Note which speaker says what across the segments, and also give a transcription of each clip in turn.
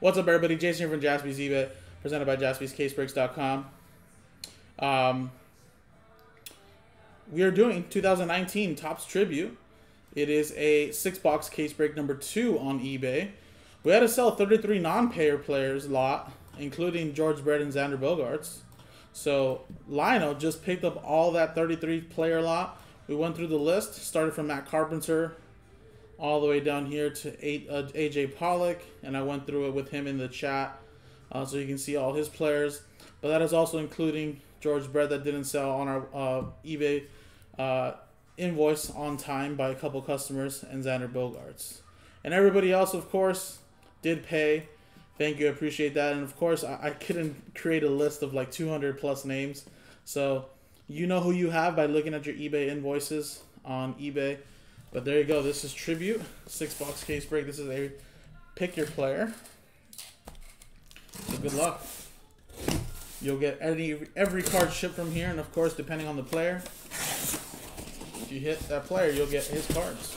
Speaker 1: What's up, everybody? Jason here from Jaspy's eBay, presented by JaspysCaseBreaks.com. Um, we are doing 2019 Topps Tribute. It is a six box case break number two on eBay. We had to sell 33 non payer players lot, including George Brett and Xander Bogaerts. So Lionel just picked up all that 33 player lot. We went through the list, started from Matt Carpenter all the way down here to uh, AJ Pollock, and I went through it with him in the chat, uh, so you can see all his players. But that is also including George Brett that didn't sell on our uh, eBay uh, invoice on time by a couple customers, and Xander Bogaerts. And everybody else, of course, did pay. Thank you, I appreciate that. And of course, I, I couldn't create a list of like 200 plus names. So you know who you have by looking at your eBay invoices on eBay. But there you go. This is Tribute. Six box case break. This is a pick your player. So good luck. You'll get any every card shipped from here, and of course, depending on the player, if you hit that player, you'll get his cards.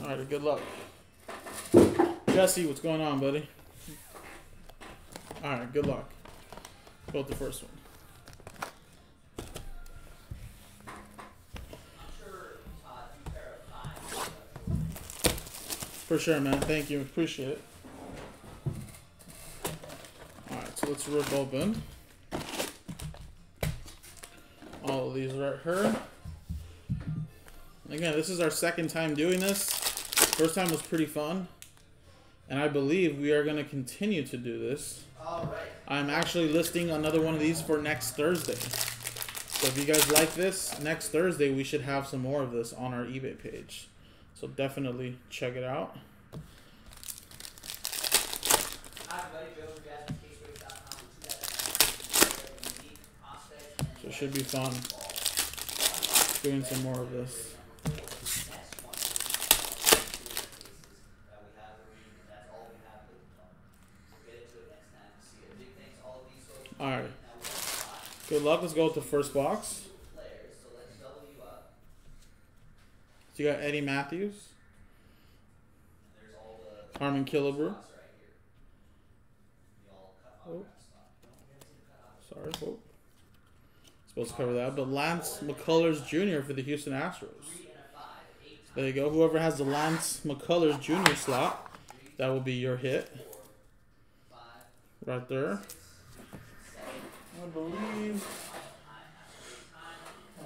Speaker 1: All right, good luck. Jesse, what's going on, buddy? All right, good luck. With the first one. For sure, man. Thank you. Appreciate it. Alright, so let's rip open all of these right here. Again, this is our second time doing this. First time was pretty fun. And I believe we are going to continue to do this. I'm actually listing another one of these for next Thursday. So if you guys like this, next Thursday we should have some more of this on our eBay page. So definitely check it out. So it should be fun doing some more of this. Alright. Good luck. Let's go with the first box. You got Eddie Mathews. Harmon Killebrew. Oh. Sorry. Oh. Supposed to cover that, but Lance McCullers Jr. for the Houston Astros. There you go. Whoever has the Lance McCullers Jr. slot, that will be your hit. Right there. I believe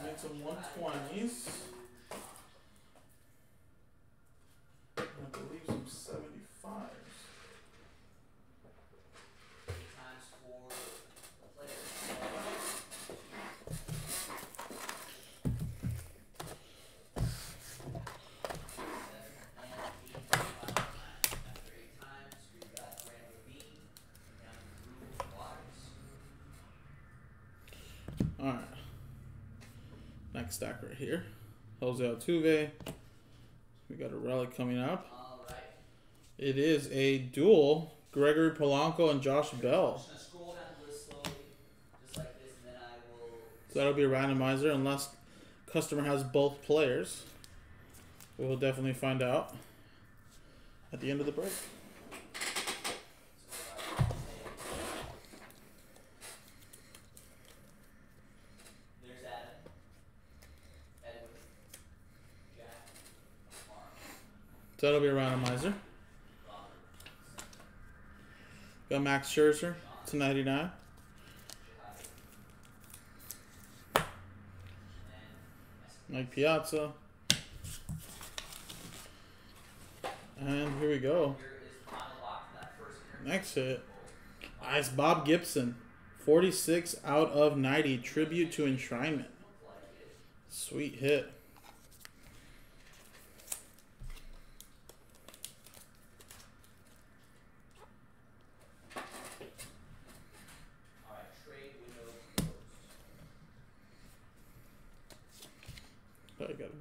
Speaker 1: I made some 120s. I believe some 75s. Alright. Next stack right here. Jose Altuve. We got a relic coming up. It is a dual Gregory Polanco and Josh Bell. So that'll be a randomizer unless customer has both players. We will definitely find out at the end of the break. So that'll be a randomizer. Got Max Scherzer to 99. Mike Piazza. And here we go. Next hit. Nice Bob Gibson. 46 out of 90. Tribute to Enshrinement. Sweet hit.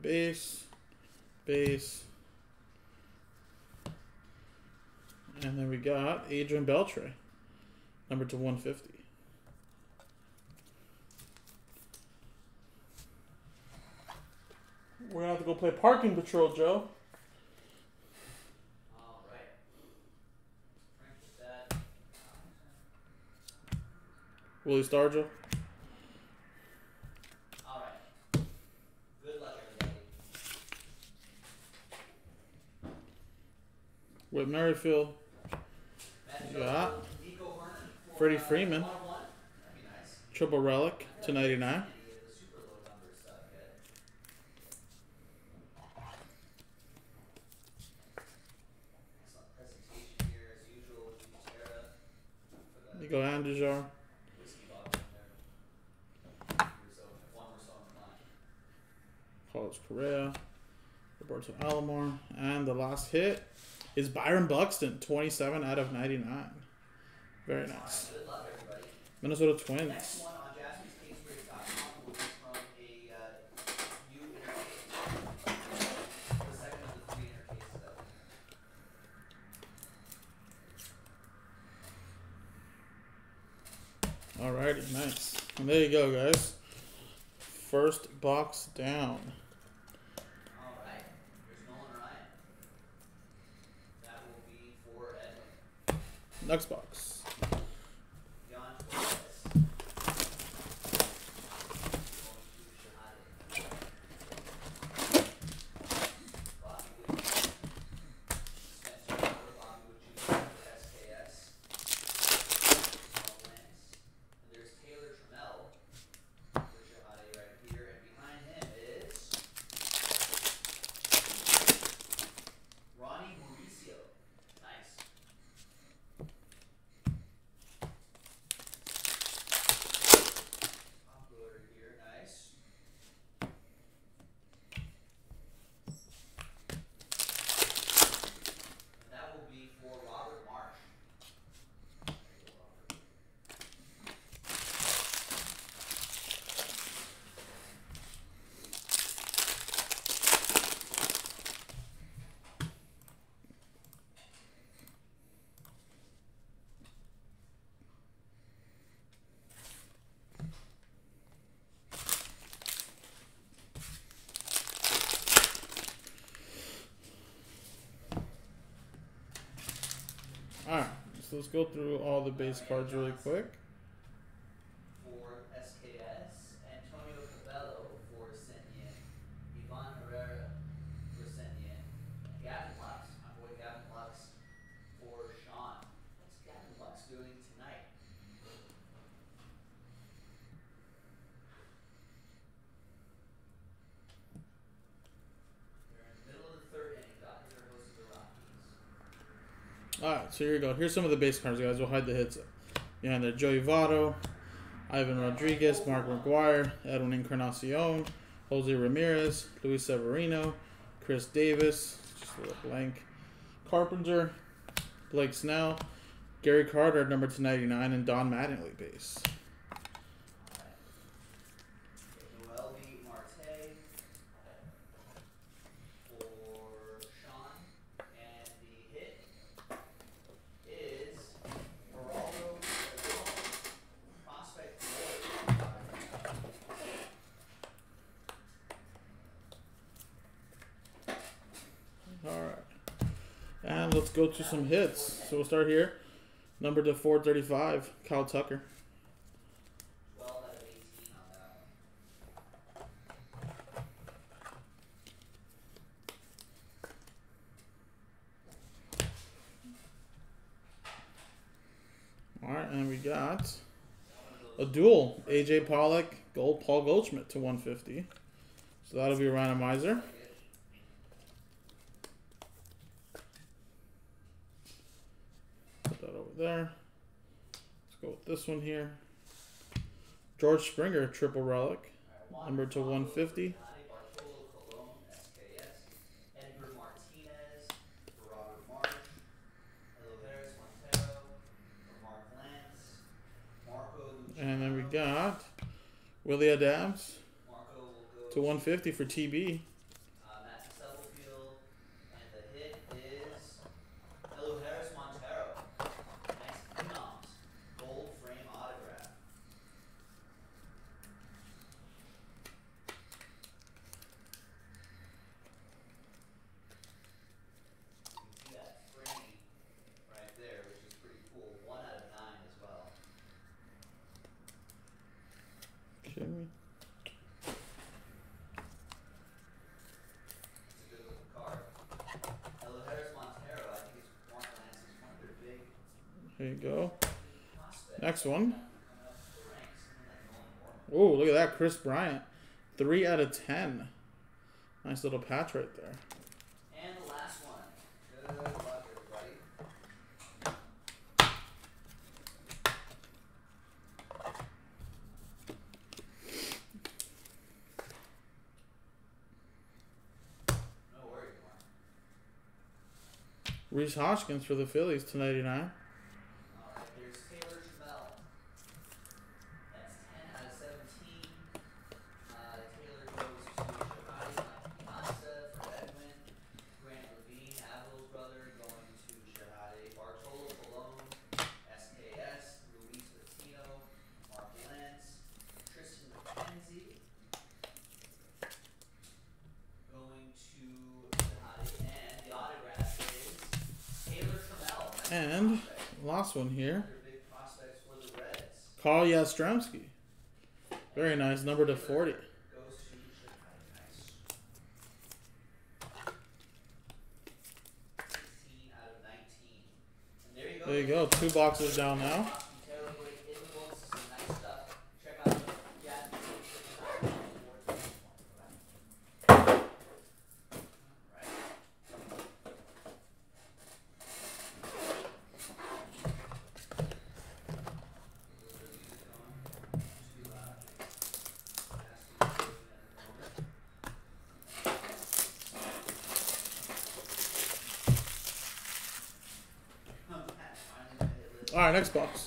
Speaker 1: base, base. And then we got Adrian Beltre, number to 150. We're going to have to go play Parking Patrol, Joe. Willie Stargell.
Speaker 2: Nico
Speaker 1: Andujar.
Speaker 2: whiskey bottle in there. Here's a- one more song in line.
Speaker 1: Carlos Correa. Roberto Alomar. And the last hit is Byron Buxton. 27 out of 99. Very nice.
Speaker 2: Good luck, everybody.
Speaker 1: Minnesota
Speaker 2: Next
Speaker 1: Twins.
Speaker 2: one on jaspyscasebreaks.com will be from a uh, new interface. The second of the three interfaces that
Speaker 1: Alrighty, nice. And there you go, guys. First box down.
Speaker 2: Alright, here's Nolan Ryan. That will be for Edwin.
Speaker 1: Next box.
Speaker 2: Jan Torres. Going to Shahade. Bobby Witt. Spencer Howard, Bobby Witt Jr. for SKS. Paul Lentz. And there's Taylor Trammell for Shahade right here. And behind him is Ronny Mauricio. Nice. Popular here, nice. And that will be for Robert Marsh. There you go, Robert.
Speaker 1: Alright, so let's go through all the base cards really quick.
Speaker 2: For SKS, Antonio Cabello for Sentin, Ivan Herrera for Sentin, Gavin Lux, my boy Gavin Lux for Sean. What's Gavin Lux doing tonight? They're in the middle of the third inning. Dodgers are hosting the Rockies.
Speaker 1: Alright, so here you go. Here's some of the base cards, guys. We'll hide the hits behind there. Joey Votto, Ivan Rodriguez, Mark McGwire, Edwin Encarnacion, Jose Ramirez, Luis Severino, Chris Davis, just a little blank, Carpenter, Blake Snell, Gary Carter, number 299, and Don Mattingly base.
Speaker 2: Noelvi Marte for Sean, and the hit is Geraldo Perdomo, prospect four.
Speaker 1: Alright. And let's go to some hits. So we'll start here. Number to 435, Kyle Tucker.
Speaker 2: 12 out of 18 on that one.
Speaker 1: Alright, and we got a dual. AJ Pollock, gold Paul Goldschmidt to 150. So that'll be a randomizer. Put that over there. Let's go with this one here. George Springer, triple relic. Number to 150.
Speaker 2: SKS. Edgar Martinez Robert Marsh. Elehuris Montero for Mark Lance.
Speaker 1: And then we got
Speaker 2: Willy Adames
Speaker 1: to 150 for TB.
Speaker 2: shouldn't?
Speaker 1: Here you go. Next one. Oh, look at that. Kris Bryant. 3 out of 10. Nice little patch right there. Tyrese Hoskins for the Phillies
Speaker 2: tonight,
Speaker 1: you
Speaker 2: know.
Speaker 1: last one here. Carl Yastrzemski. Very nice. Number to 40.
Speaker 2: There you go.
Speaker 1: Two boxes down now.
Speaker 2: on Xbox.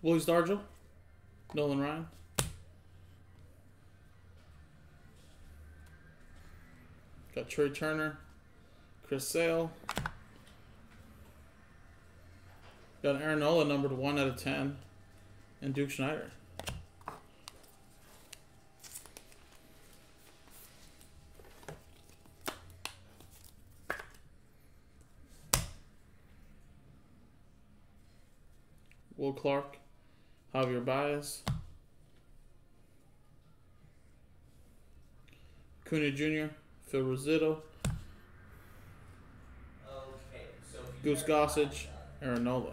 Speaker 1: Willie Stargell, Nolan Ryan. Got Trea Turner, Chris Sale. Got Aaron Nola numbered 1 out of 10, and Duke Snider. Will Clark of your bias. Cooney Jr., Phil
Speaker 2: Rizzuto,
Speaker 1: Goose Gossage, Aaron Nola.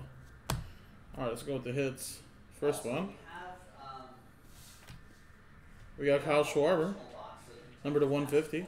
Speaker 1: All right, let's go with the hits. First one.
Speaker 2: We got Kyle Schwarber, number
Speaker 1: to 150.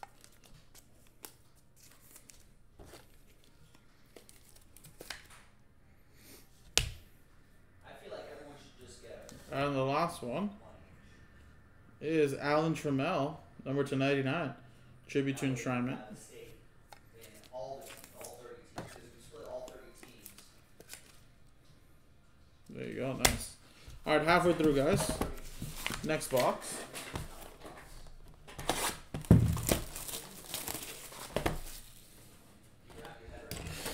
Speaker 1: And the last one is Alan Trammell, number to 99. Tribute to enshrinement.
Speaker 2: have a stake in all the all 30 teams because we split all 30 teams.
Speaker 1: There you go, nice. All right, halfway through, guys. Next box.
Speaker 2: You wrap your head around. it.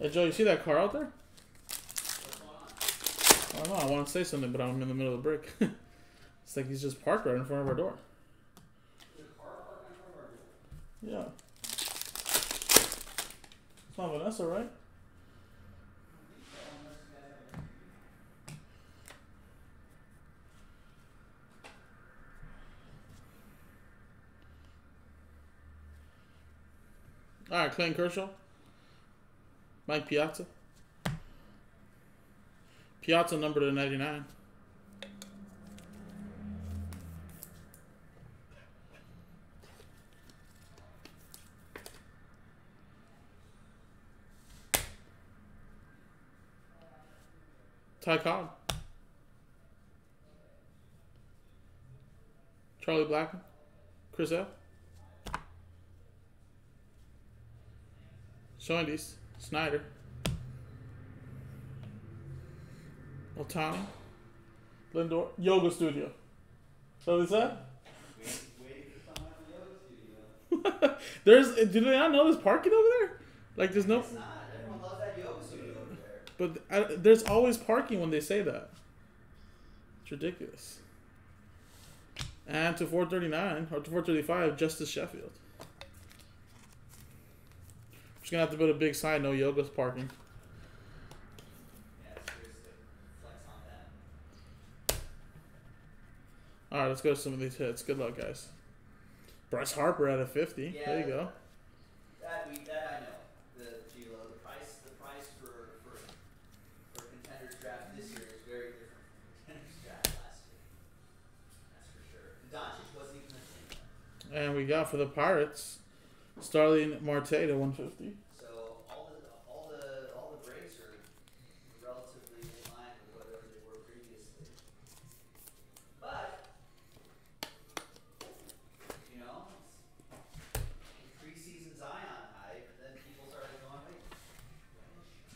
Speaker 1: Hey, Joe, you see that car out there? I don't know. I want to say something, but I'm in the middle of the break. it's like he's just parked right in front of our door. Yeah. It's not Vanessa, right? All right, Clayton Kershaw. Mike Piazza. Piazza number to 99. Ty Cobb. Charlie Blackmon. Chris L. Snyder. Ohtani. Lindor. Yoga Studio. So is that?
Speaker 2: Waiting for someone at the yoga studio.
Speaker 1: There's. Do they not know there's parking over there? Like there's no.
Speaker 2: It's not. Everyone loves that yoga studio over there.
Speaker 1: But I, there's always parking when they say that. It's ridiculous. And to 439 or to 435, Justus Sheffield. Just gonna have to put a big sign: no yoga's parking.
Speaker 2: Yeah, seriously. Flex on that.
Speaker 1: All right, let's go to some of these hits. Good luck, guys. Bryce Harper at a 50. There you go.
Speaker 2: That we that I know. The the price the price for for for contenders draft this year is very different from contenders draft last year. That's for sure. Doncic wasn't even a thing.
Speaker 1: And we got for the Pirates, Starling Marte to 150.
Speaker 2: So all the all the all the breaks are relatively in line with whatever they were previously. But you know, preseason Zion hype, and then people started going, wait,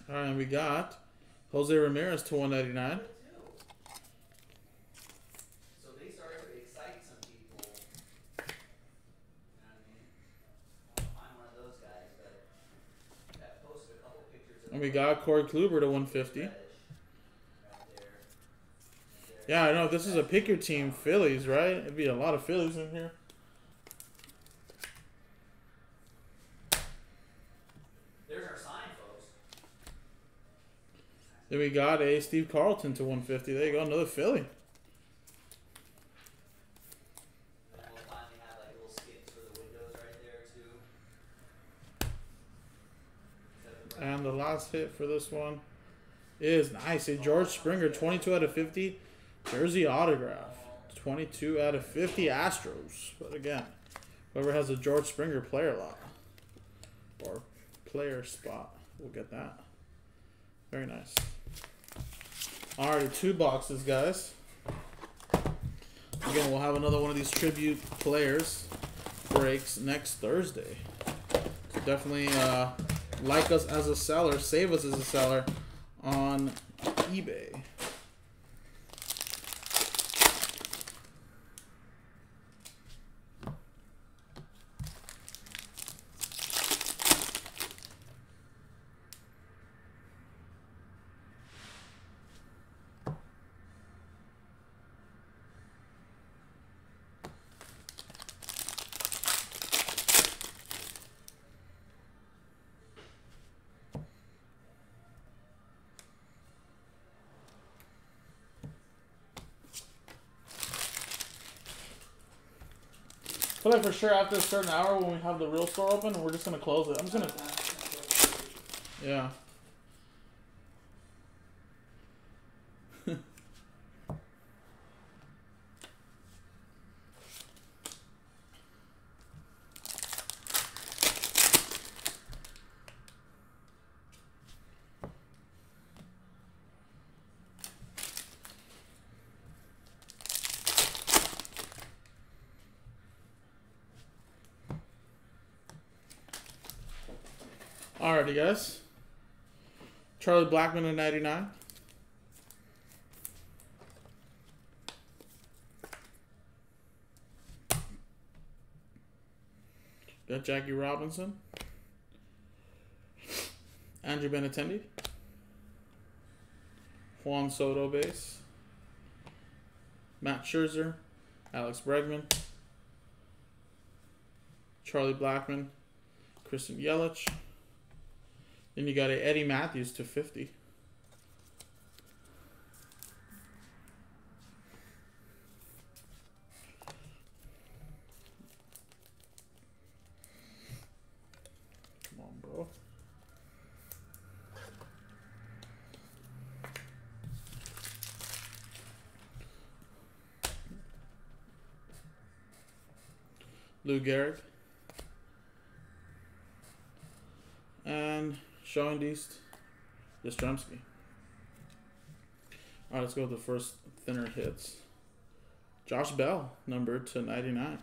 Speaker 1: All right, and we got Jose Ramirez to 199.
Speaker 2: what too? So they started to excite some people. You know what I mean? I'm one of those guys, but that posted a couple pictures of
Speaker 1: And we got Corey Kluber to 150. Yeah, I know. This is a pick your team, Phillies, right? It'd be a lot of Phillies in here.
Speaker 2: There's our sign, folks.
Speaker 1: Then we got a Steve Carlton to 150. There you go, another Philly.
Speaker 2: And then we'll finally have like little skips for the windows right there too. Instead of the brown.
Speaker 1: And the last hit for this one is nice. A George Springer, 22 out of 50. Jersey autograph. 22 out of 50 Astros. But again, whoever has a George Springer player lot or player spot will get that. Very nice. Alrighty, two boxes, guys. Again, we'll have another one of these tribute players breaks next Thursday. So definitely uh, like us as a seller, save us as a seller on eBay. feel like for sure after a certain hour when we have the real store open, we're just gonna close it. I'm just gonna, yeah. Guys. Charlie Blackmon at 99. Got Jackie Robinson. Andrew Benintendi. Juan Soto base. Matt Scherzer. Alex Bregman. Charlie Blackmon. Christian Yelich. Then you got a Eddie Mathews to 50. Come on, bro. Lou Gehrig. And Sean East, Yastrzemski. All right, let's go with the first thinner hits. Josh Bell, number to 99.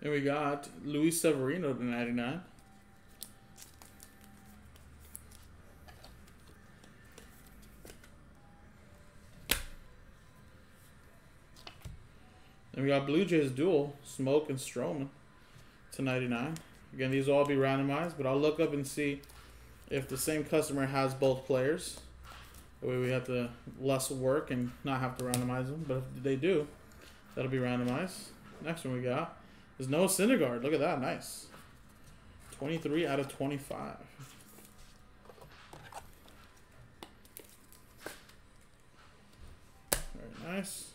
Speaker 1: And we got Luis Severino to 99. And we got Blue Jays dual, Smoak and Stroman to 99. Again, these will all be randomized, but I'll look up and see if the same customer has both players. That way we have to less work and not have to randomize them. But if they do, that'll be randomized. Next one we got is Noah Syndergaard. Look at that, nice. 23 out of 25. Very nice.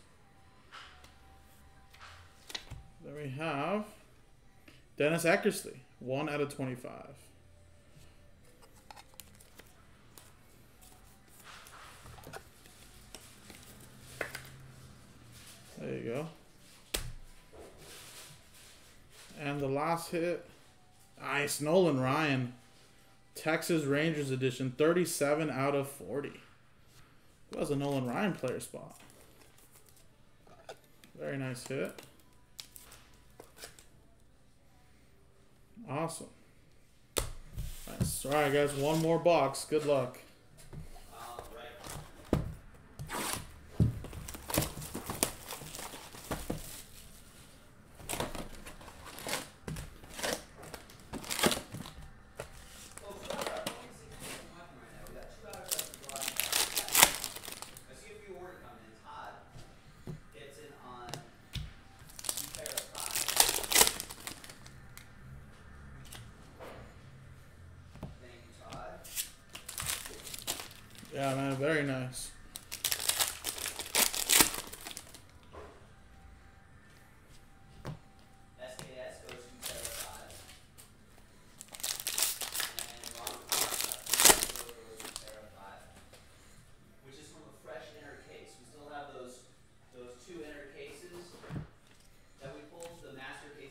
Speaker 1: Then we have Dennis Eckersley, 1 out of 25. There you go. And the last hit, nice, Nolan Ryan. Texas Rangers edition, 37 out of 40. Who has a Nolan Ryan player spot? Very nice hit. Awesome. Nice. All right, guys. One more box. Good luck.
Speaker 2: All right. Well, so far, let me see who's talking right now. We got two hours left to go on. I see a few order come in. Todd gets in on two pair of five. Thank you, Todd.
Speaker 1: Yeah, man. Very nice.
Speaker 2: SKS goes two pair of five. And Ron Fox got two goes two pair of five. Which is from a fresh inner case. We still have those those two inner cases that we pulled, the master case,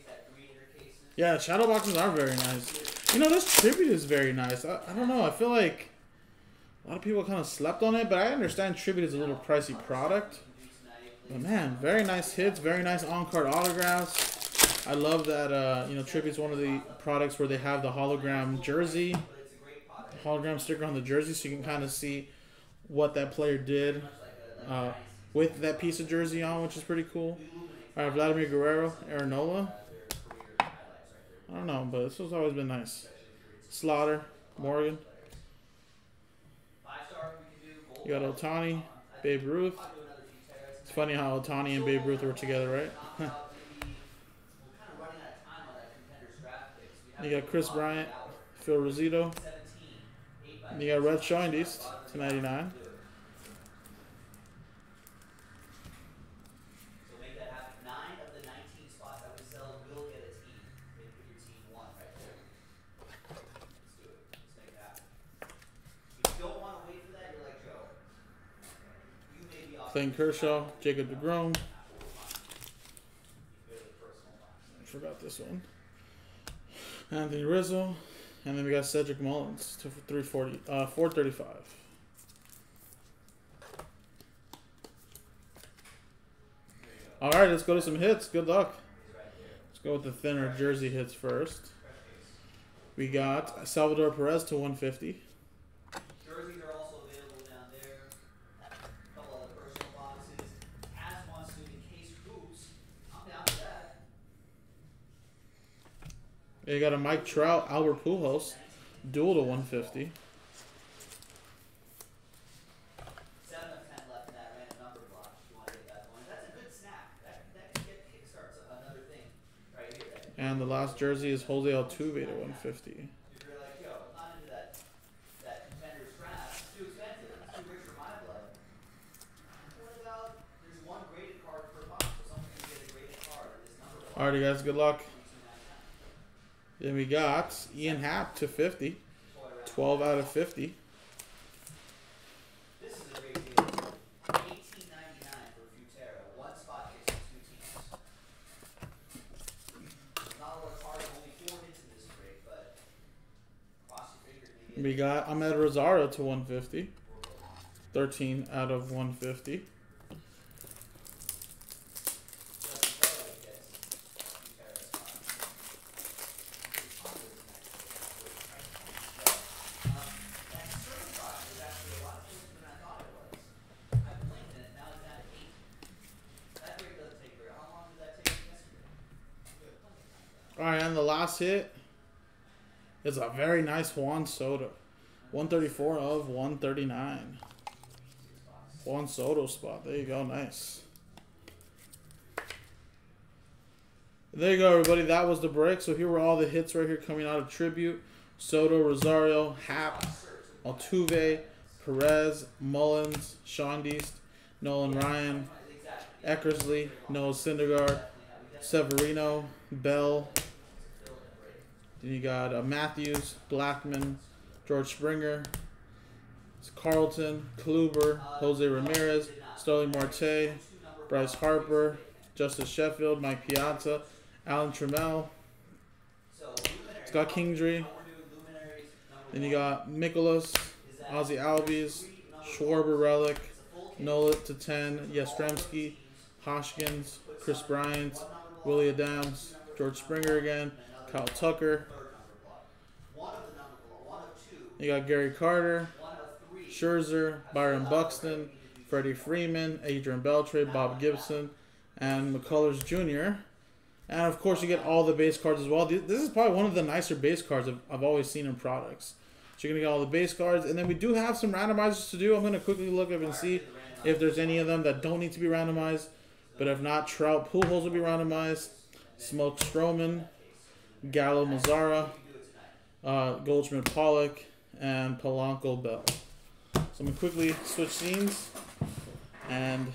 Speaker 2: that three inner cases.
Speaker 1: Yeah, shadow boxes are very nice. You know, this tribute is very nice. I, I don't know. I feel like a lot of people kind of slept on it, but I understand tribute is a little pricey product. But man, very nice hits, very nice on-card autographs. I love that. Uh, you know, tribute's one of the products where they have the hologram jersey, hologram sticker on the jersey, so you can kind of see what that player did uh, with that piece of jersey on, which is pretty cool. All right, Vladimir Guerrero, Aaron Nola. I don't know, but this has always been nice. Slaughter, Morgan.
Speaker 2: Five star we can do. Gold
Speaker 1: You got Ohtani, Babe Ruth. It's funny how Ohtani and Babe Ruth were together, right? You got
Speaker 2: Kris
Speaker 1: Bryant. Phil Rizzuto.
Speaker 2: 17.
Speaker 1: You got red
Speaker 2: 15.
Speaker 1: shinies
Speaker 2: Bottom of
Speaker 1: to 99.
Speaker 2: blue. So make that happen. Nine of the 19 spots that we sell will get a team. They put your team one right there. Let's do it. Let's make it happen. If you don't want to wait for that, you're like Joe. You may be off.
Speaker 1: Clayton Kershaw, Jacob DeGrom. Forgot this one. Anthony Rizzo. And then we got Cedric Mullins to 340, uh, 435. All right, let's go to some hits. Good luck. Let's go with the thinner jersey hits first. We got Salvador Perez to 150.
Speaker 2: Jerseys are also available down there. A couple other personal boxes. As one student case hoops. I'm down for that.
Speaker 1: You got a Mike Trout, Albert Pujols, dual to 150.
Speaker 2: Seven of ten left in that random number block. If you want to get that one, that's a good snap. That that can another thing right here. That
Speaker 1: And the last jersey is Jose Altuve to 150.
Speaker 2: if you're like, yo, I'm not into that that contenders draft. Too expensive. Too rich for my blood. What about there's one graded card per box, so someone can get a graded card in this number block.
Speaker 1: Alrighty, guys, good luck.
Speaker 2: 22.99.
Speaker 1: Then we got Ian Happ to 50. 12 out of 50.
Speaker 2: This is a great deal. Eighteen ninety nine for Futera. One spot gets you two teams. Not a lot of cards, only four hits in this break, but cross your fingers maybe.
Speaker 1: We got Amed Rosario to 150. 13 out of 150.
Speaker 2: Justin Verlander gets Futera spot. Um, that certified was actually a lot closer than I thought it was. I blinked and it now it's down to eight. That break doesn't take very, how long did that take yesterday? Good, plenty of time for that.
Speaker 1: Alright, and the last hit is a very nice Juan Soto. 134 of 139. Juan Soto spot. There you go. Nice. There you go, everybody. That was the break. So here were all the hits right here coming out of tribute. Soto, Rosario, Happ, Altuve, Perez, Mullins, Sean Deist, Nolan Ryan, Eckersley, Noah Syndergaard, Severino, Bell. Then you got uh, Mathews, Blackmon, George Springer, Carlton, Kluber, Jose Ramirez, Starling Marte, Bryce Harper, Justus Sheffield, Mike Piazza, Alan Trammell, Scott Kingery. Then you got Nicholas, Ozzy Albies, Schwarber Relic, Nola to 10, Yastrzemski, Hoskins, Kris Bryant, Willy Adames, George Springer again, Kyle Tucker. You got Gary Carter, Scherzer, Byron Buxton, Freddie Freeman, Adrian Beltre, Bob Gibson, and McCullers Jr. And of course, you get all the base cards as well. This is probably one of the nicer base cards I've, I've always seen in products. So you're gonna get all the base cards, and then we do have some randomizers to do. I'm gonna quickly look up and see if there's any of them that don't need to be randomized. But if not, Trout Pujols will be randomized. Smoak Stroman, Gallo Mazara, uh, Goldschmidt Pollock, and Polanco Bell. So I'm gonna quickly switch scenes and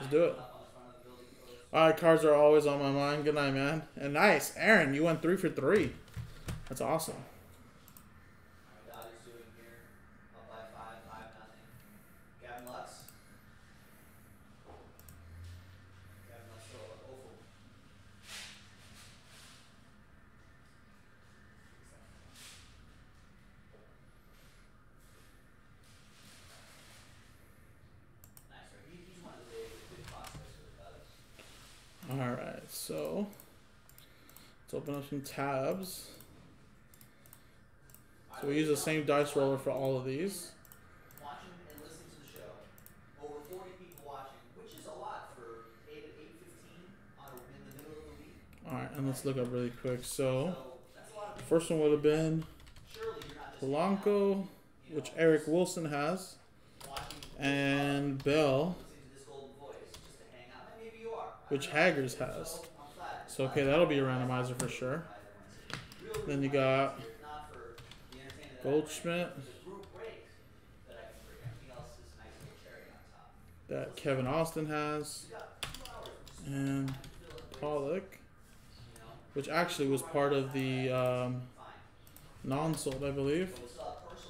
Speaker 1: let's do it. All right, cards are always on my mind. Good night, man. And nice, Aaron. You went three for three. That's awesome.
Speaker 2: Dodgers doing here, up by five, five nothing. Gavin Lux. Gavin Lux still up awful. Nice, right? He, he's one of the good prospects for the Cubs.
Speaker 1: All right, so let's open up some tabs. So we use the same dice roller for all of these.
Speaker 2: watching and listening to the show. Over 40 people watching, which is a lot for 8 at 8:15 in the middle of the week.
Speaker 1: All right, and let's look up really quick. So the first one would have been Polanco, which Eric Wilson has, and Bell, which. Haggers has. So okay, that'll be a randomizer for sure. Then you got Goldschmidt.
Speaker 2: That
Speaker 1: Kevin Austin has. And Pollock, which actually was part of the um, non-sold, I believe.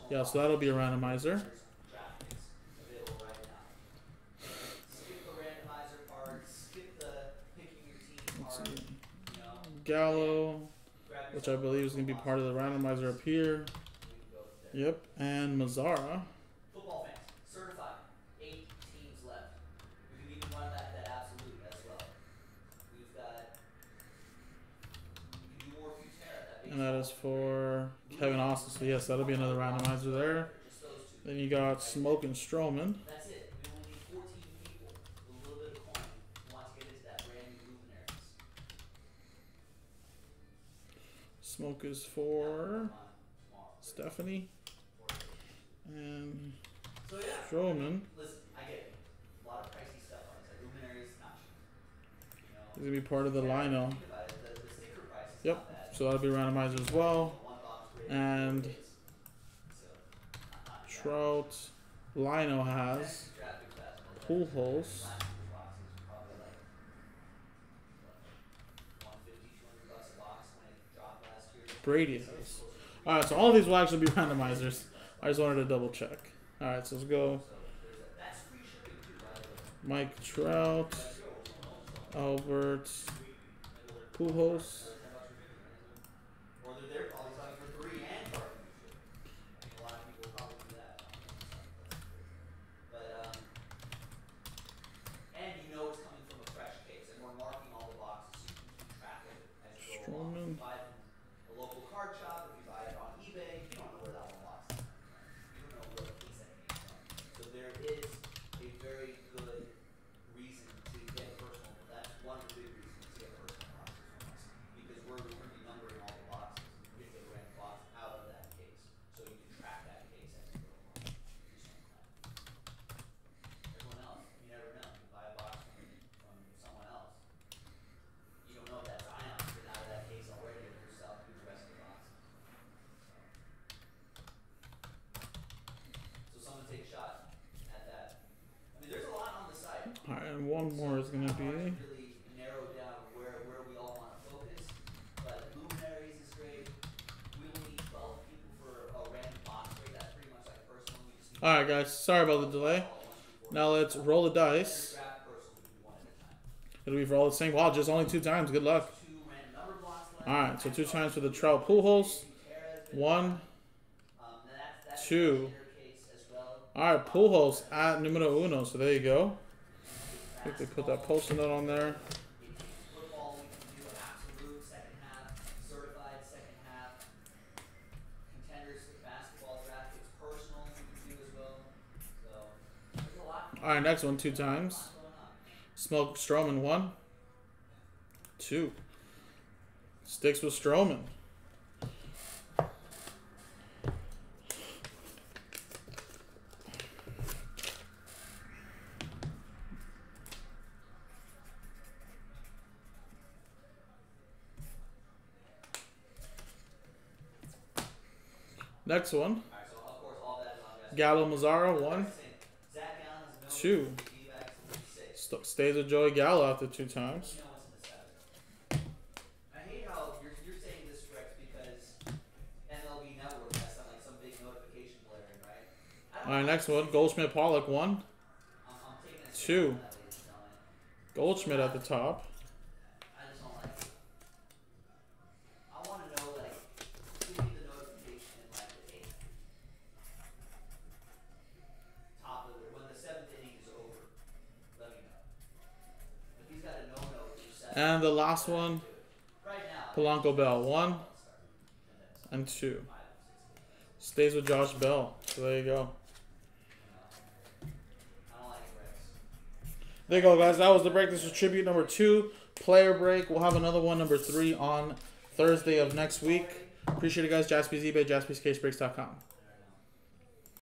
Speaker 1: Yeah, so that'll be a randomizer.
Speaker 2: There's draft picks available right now. Skip the randomizer part, skip the picking your team
Speaker 1: Let's
Speaker 2: part,
Speaker 1: see.
Speaker 2: you know.
Speaker 1: Gallo, which I believe is going to be part of the randomizer up here.
Speaker 2: box, we can go there.
Speaker 1: Yep, and Mazara.
Speaker 2: Football fans, certified, eight teams left. We can even run that, that absolute as well. We've got, we can do more if you tear it, that
Speaker 1: And that is for Kevin Austin. So yes, that'll be another randomizer there.
Speaker 2: Just those two.
Speaker 1: Then you got Smoak and Stroman.
Speaker 2: That's it. We only need fourteen people with a little bit of coin who want to get into that brand new luminaries.
Speaker 1: Smoak is for Stephanie. And
Speaker 2: So yeah,
Speaker 1: Stroman
Speaker 2: listen, I get it. A lot of pricey stuff on this. Like luminaries, not cheap. You know.
Speaker 1: is going to be part of the
Speaker 2: Yeah,
Speaker 1: Lino.
Speaker 2: it, the, the sticker price is
Speaker 1: Yep. So that'll be randomized as well.
Speaker 2: One box rated
Speaker 1: And
Speaker 2: four days. So, not- not bad.
Speaker 1: Trout. Lino has
Speaker 2: Traffic fast, but
Speaker 1: pool holes.
Speaker 2: year's boxes were probably like, what, 150, 200 bucks a box when it dropped to
Speaker 1: Alright, so all these will actually be randomizers. I just wanted to double check. Alright, so let's go. Mike Trout, Albert, Pujols.
Speaker 2: Or they're there probably selling for three and charging you shipping. I think a lot of people probably do that. But um, and you know it's coming from a fresh case, and we're marking all the boxes so you can keep track of it as you go along. If
Speaker 1: Stroman.
Speaker 2: you buy it from a local card shop, if you buy it on eBay, you don't know where that one box is from. You don't know where the case that came from. So there is a very good reason to get personal. That's one of the big reasons to get personal boxes from us because we're going to be numbering all the boxes. We're going to get a random box out of that case, so you can track that case as you go along. Do something like that. Everyone else, you never know. You buy a box from, from someone else. You don't know if that's Ion's been out of that case already or yourself do the rest of the boxes. So someone take a shot at that. I mean, there's a lot on the site.
Speaker 1: Alright, and one more is gonna
Speaker 2: Hard to
Speaker 1: be
Speaker 2: really narrow down where, where we all wanna focus, but luminaries is great. We will need twelve people for a random box break, that's pretty much like personal, we just need.
Speaker 1: Alright guys, sorry about the delay.
Speaker 2: all at once before-
Speaker 1: Now let's roll the dice.
Speaker 2: draft personal, we do one at a time.
Speaker 1: It'll be for all the same. Wow, just only two times. Good luck.
Speaker 2: Two random number blocks left.
Speaker 1: Alright, so two times for the Trout Pujols.
Speaker 2: Tara's
Speaker 1: One,
Speaker 2: Um, and
Speaker 1: two.
Speaker 2: a legendary case as well.
Speaker 1: Alright, Pujols at numero uno. So there you go. I think they put that post-it note on there.
Speaker 2: Football, we can do absolute second half, certified second half. Contenders basketball draft personal, we can do as well. So, there's a lot,
Speaker 1: Alright, next one, two times. Smoak Stroman one. Two. Sticks with Stroman. Next one.
Speaker 2: Alright, so of course, all that is on one.
Speaker 1: Gallo Mazara one.
Speaker 2: Zach Gallen is
Speaker 1: Two.
Speaker 2: no D-backs in six.
Speaker 1: St- stays with Joey Gallo after two times.
Speaker 2: You know what's in the seven. I hate how you're, you're saying this Rex because MLB Network has some like some big notification blaring, right?
Speaker 1: Alright, next one. Goldschmidt Pollock one.
Speaker 2: I'm, I'm taking a
Speaker 1: Two.
Speaker 2: stand on that, ladies and gentlemen.
Speaker 1: Goldschmidt at the top. Last one. Polanco Bell one
Speaker 2: And
Speaker 1: two. Stays with Josh Bell. So there you go. There you go, guys. That was the break. This was tribute number two. Player break. We'll have another one, number three, on Thursday of next week. Appreciate it, guys. JaspysEBay, JaspysCaseBreaks.com.